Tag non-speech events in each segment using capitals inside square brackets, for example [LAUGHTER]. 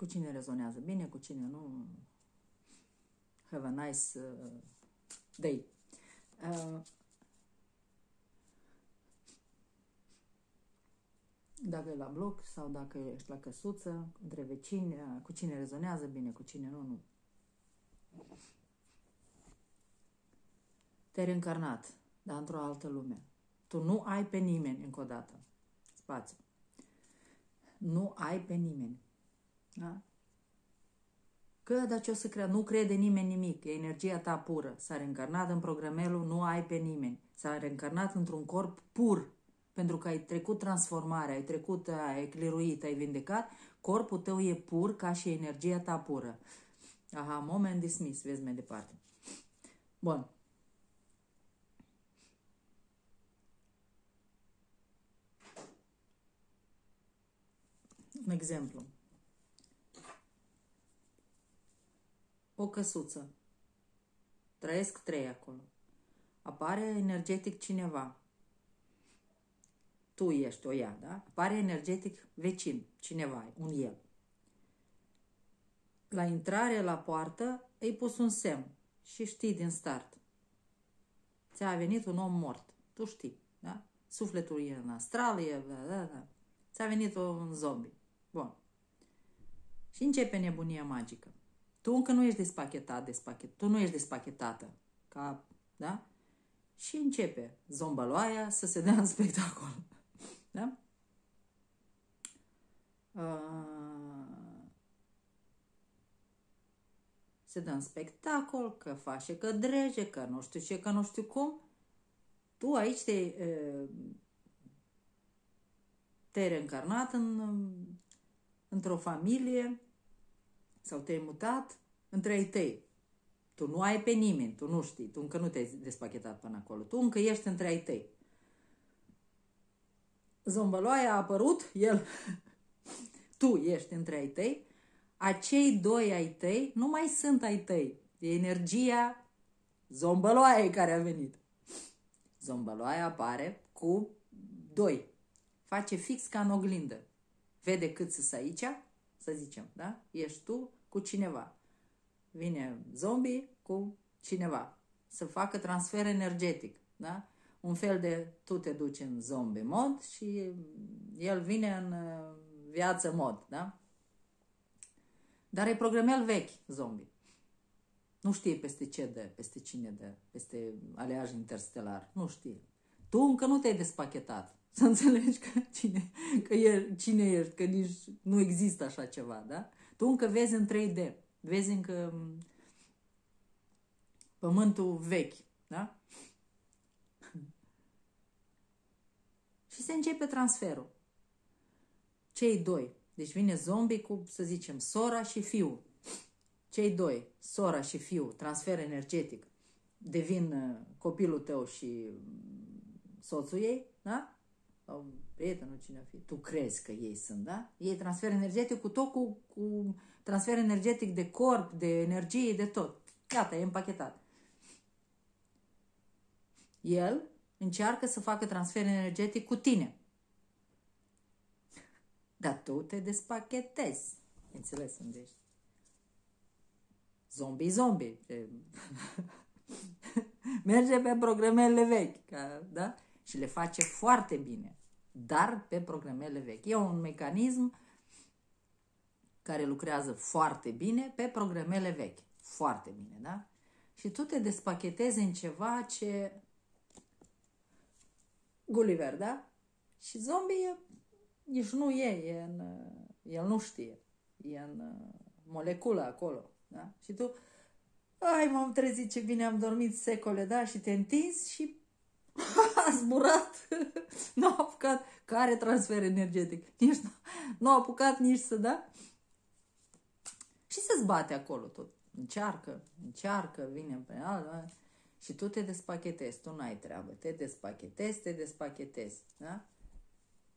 Cu cine rezonează bine, cu cine nu. Have a nice uh, day. Uh, dacă e la bloc sau dacă ești la căsuță, între vecini, uh, cu cine rezonează bine, cu cine nu, nu. Te-ai reîncarnat, dar într-o altă lume. Tu nu ai pe nimeni, încă o dată, spațiu. Nu ai pe nimeni. Da? Că, dar ce o să cred? Nu crede nimeni nimic, e energia ta pură. S-a reîncarnat în programelul, nu ai pe nimeni. S-a reîncarnat într-un corp pur, pentru că ai trecut transformarea, ai trecut, ai cliruit, ai vindecat, corpul tău e pur ca și energia ta pură. Aha, moment dismiss, vezi mai departe. Bun. Un exemplu. O căsuță. Trăiesc trei acolo. Apare energetic cineva. Tu ești o ea, da? Apare energetic vecin, cineva, un el. La intrare la poartă îi pus un semn și știi din start. Ți-a venit un om mort. Tu știi, da? Sufletul e în astral, e... Da, da, da. Ți-a venit un zombie. Bun. Și începe nebunia magică. Tu încă nu ești despachetat, despachet. Tu nu ești despachetată. Ca, da? Și începe zombăloaia să se dea în spectacol. [LAUGHS] Da? Uh, se dă în spectacol, că face că drege, că nu știu ce, că nu știu cum. Tu aici te, uh, te-ai reîncarnat în într-o familie sau te-ai mutat între ai tăi. Tu nu ai pe nimeni, tu nu știi, tu încă nu te-ai despachetat până acolo, tu încă ești între ai tăi. Zombăloaia a apărut, el, [LAUGHS] tu ești între ai tăi, acei doi ai tăi nu mai sunt ai tăi. E energia zombăloaiei care a venit. Zombăloaia apare cu doi. Face fix ca în oglindă vede cât sunt aici, să zicem, da? Ești tu cu cineva. Vine zombie cu cineva. Să facă transfer energetic, da? Un fel de tu te duci în zombie mod și el vine în uh, viață mod, da? Dar e programel vechi, zombie. Nu știe peste ce dă, peste cine dă, peste aleaj interstelar. Nu știe. Tu încă nu te-ai despachetat. Să înțelegi că cine, că e, cine ești, că nici nu există așa ceva, da? Tu încă vezi în 3D, vezi încă pământul vechi, da? Și se începe transferul. Cei doi. Deci vine zombie cu, să zicem, sora și fiul. Cei doi, sora și fiul, transfer energetic, devin uh, copilul tău și soțul ei, da? sau prietenul, cine a fi, tu crezi că ei sunt, da? Ei transfer energetic cu tot, cu, cu transfer energetic de corp, de energie, de tot. Gata, e împachetat. El încearcă să facă transfer energetic cu tine. Dar tu te despachetezi. Înțeles unde ești? Zombie, zombie. [LAUGHS] Merge pe programele vechi, ca, da? Și le face foarte bine dar pe programele vechi. E un mecanism care lucrează foarte bine pe programele vechi. Foarte bine, da? Și tu te despachetezi în ceva ce... Gulliver, da? Și zombie nici nu e, e în, el nu știe. E în moleculă acolo, da? Și tu, ai, m-am trezit ce bine am dormit secole, da? Și te întinzi și [LAUGHS] a zburat, [LAUGHS] nu a apucat, care transfer energetic, nici nu, nu a apucat nici să da. Și se zbate acolo tot. Încearcă, încearcă, vine pe ala și tu te despachetezi, tu n-ai treabă, te despachetezi, te despachetezi, da?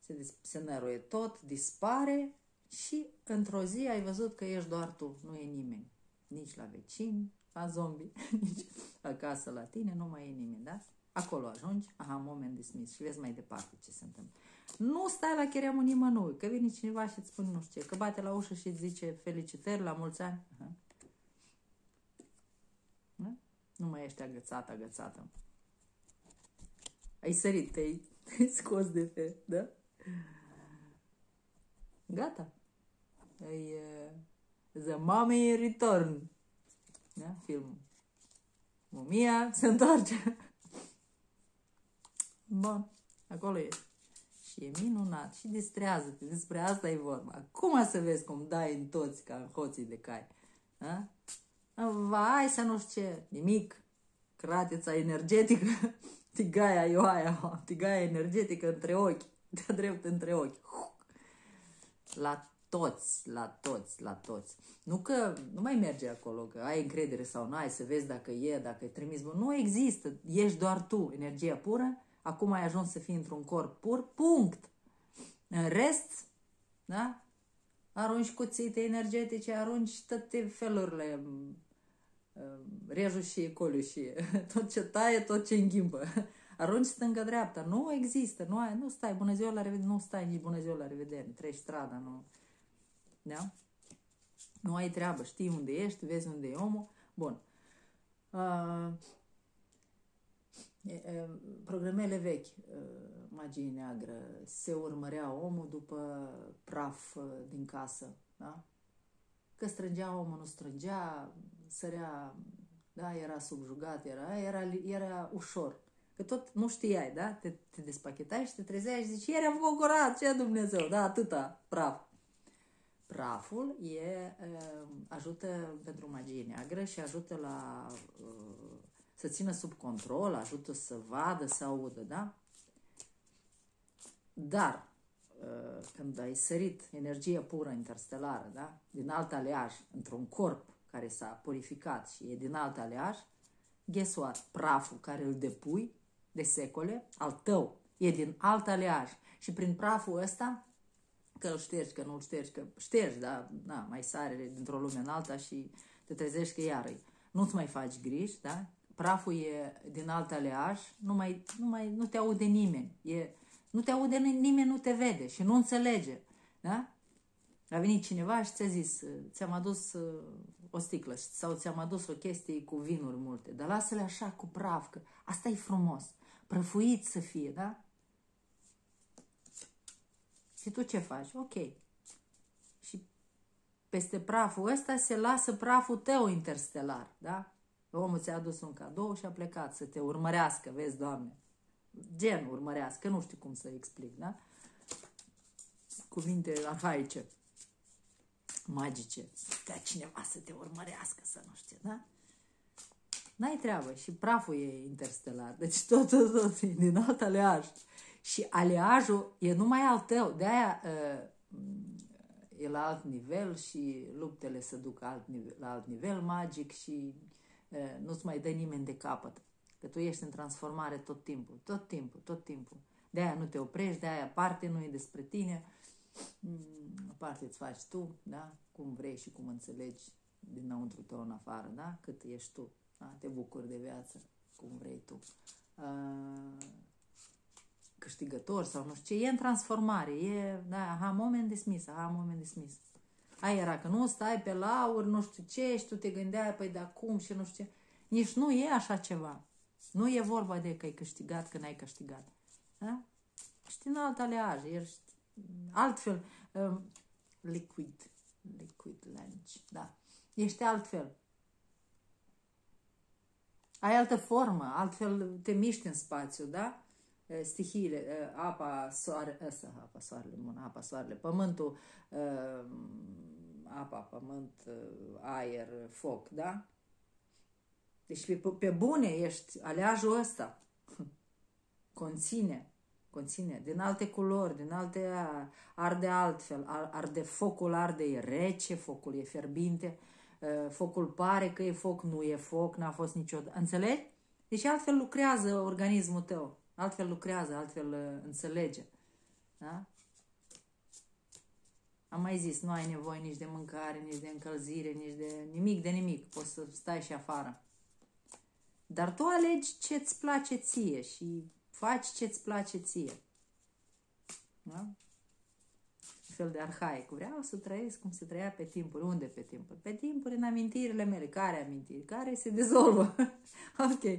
Se, des- se năruie tot, dispare și într-o zi ai văzut că ești doar tu, nu e nimeni. Nici la vecini, la zombie, [LAUGHS] nici acasă la tine, nu mai e nimeni, da? Acolo ajungi, aha, moment dismis și vezi mai departe ce se întâmplă. Nu stai la chereamul nimănui, că vine cineva și îți spune nu știu ce, că bate la ușă și îți zice felicitări la mulți ani. Aha. Da? Nu mai ești agățat, agățată. Ai sărit, te-ai, te scos de pe, da? Gata. Ai, uh, The Mommy in Return. Da? Filmul. Mumia se întoarce. Bun, acolo e. Și e minunat și distrează-te. Despre asta e vorba. Acum să vezi cum dai în toți ca în hoții de cai. Da? Vai să nu știu ce. Nimic. Cratița energetică. [LAUGHS] Tigaia e aia. [LAUGHS] Tigaia energetică între ochi. De drept între ochi. La toți, la toți, la toți. Nu că nu mai merge acolo, că ai încredere sau nu ai, să vezi dacă e, dacă e trimis. Nu există, ești doar tu, energia pură, acum ai ajuns să fii într-un corp pur, punct. În rest, da? Arunci cuțite energetice, arunci toate felurile, rejul și coliu și [LAUGHS] tot ce taie, tot ce înghimbă. Arunci stânga-dreapta, nu există, nu, ai, nu stai, bună ziua, la revedere, nu stai nici bună ziua, la revedere, treci strada, nu. Da? Nu ai treabă, știi unde ești, vezi unde e omul. Bun. Uh, programele vechi, magie neagră, se urmărea omul după praf din casă, da? Că strângea omul, nu strângea, sărea, da, era subjugat, era, era, era ușor. Că tot nu știai, da? Te, te despachetai și te trezeai și zici, ieri am făcut ce Dumnezeu, da, atâta, praf. Praful e, ajută pentru magie neagră și ajută la să țină sub control, ajută să vadă, să audă, da? Dar când ai sărit energie pură interstelară, da? Din alt aleaj, într-un corp care s-a purificat și e din alt aleaj, guess what? Praful care îl depui de secole, al tău, e din alt aleaj. Și prin praful ăsta că îl ștergi, că nu îl ștergi, că ștergi, da, na, mai sare dintr-o lume în alta și te trezești că iară Nu-ți mai faci griji, da? Praful e din alt aleaj, nu, mai, nu, mai, nu te aude nimeni. E, nu te aude nimeni, nu te vede și nu înțelege, da? A venit cineva și ți-a zis, ți-am adus uh, o sticlă sau ți-am adus o chestie cu vinuri multe, dar lasă-le așa cu praf, că asta e frumos, prăfuit să fie, da? Și tu ce faci? Ok. Și peste praful ăsta se lasă praful tău interstelar, da? Omul ți-a adus un cadou și a plecat să te urmărească, vezi, Doamne. Gen urmărească, nu știu cum să explic, da? Cuvinte arhaice, magice. Ca cineva să te urmărească, să nu știu, da? N-ai treabă și praful e interstelar. Deci tot, tot, tot, din alt aleaj. Și aleajul e numai al tău. De-aia uh, e la alt nivel și luptele se duc alt nivel, la alt nivel magic și uh, nu-ți mai dă nimeni de capăt. Că tu ești în transformare tot timpul, tot timpul, tot timpul. De-aia nu te oprești, de-aia parte nu e despre tine, mm, parte îți faci tu, da? Cum vrei și cum înțelegi dinăuntru tău în afară, da? Cât ești tu, da? Te bucuri de viață, cum vrei tu. Uh, câștigător sau nu știu ce, e în transformare, e, da, aha, moment dismis, aha, moment dismis. Aia era că nu stai pe laur, nu știu ce, și tu te gândeai, păi de acum și nu știu ce. Nici nu e așa ceva. Nu e vorba de că ai câștigat, că n-ai câștigat. Da? Ești în alt aleaj, ești altfel, um, liquid, liquid lunch, da. Ești altfel. Ai altă formă, altfel te miști în spațiu, da? Stihiile, apa, soare, asta, apa, soarele, bun, apa, soarele, pământul, apa, pământ, aer, foc, da? Deci pe, pe bune ești, aleajul ăsta. Conține, conține. Din alte culori, din alte, arde altfel, arde focul, arde, e rece, focul e fierbinte, focul pare că e foc, nu e foc, n-a fost niciodată, înțelegi? Deci altfel lucrează organismul tău altfel lucrează, altfel uh, înțelege. Da? Am mai zis, nu ai nevoie nici de mâncare, nici de încălzire, nici de nimic, de nimic. Poți să stai și afară. Dar tu alegi ce-ți place ție și faci ce-ți place ție. Da? Fel de arhaic. Vreau să trăiesc cum se trăia pe timpuri. Unde pe timpuri? Pe timpuri în amintirile mele. Care amintiri? Care se dezolvă. [LAUGHS] ok.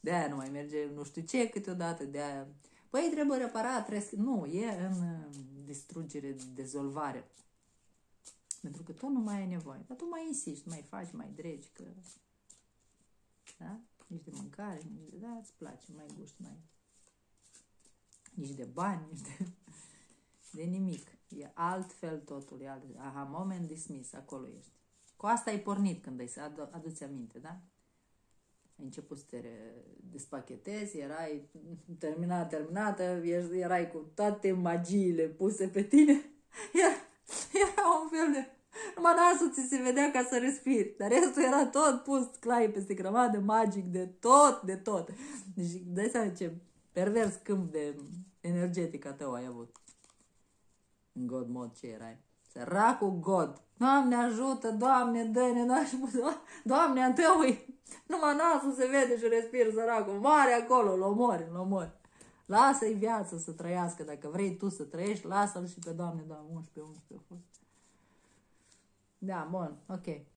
De-aia nu mai merge nu știu ce câteodată. De-aia... Păi trebuie reparat, trebuie... Nu, e în uh, distrugere, dezolvare. Pentru că tu nu mai ai nevoie. Dar tu mai insisti, mai faci, mai dregi, că... Da? Nici de mâncare, nici de... Da, îți place, mai guști, mai... Nici de bani, nici de... [LAUGHS] De nimic. E altfel totul. E alt... Aha, moment dismis, acolo ești. Cu asta ai pornit când ai să adu- aduți aminte, da? Ai început să te despachetezi, erai terminat, terminată, erai cu toate magiile puse pe tine. [LAUGHS] Era, era un fel de... Numai nasul ți se vedea ca să respiri, dar restul era tot pus clai peste grămadă magic de tot, de tot. Deci dai seama ce pervers câmp de energetic tău ai avut în God mod ce erai. Săracul God. Doamne ajută, Doamne, dă-ne, Doamne, întâi, numai nasul se vede și respir săracul. Mare acolo, l omori, l omori. Lasă-i viață să trăiască, dacă vrei tu să trăiești, lasă-l și pe Doamne, Doamne, 11, 11 a fost. Da, bun, ok.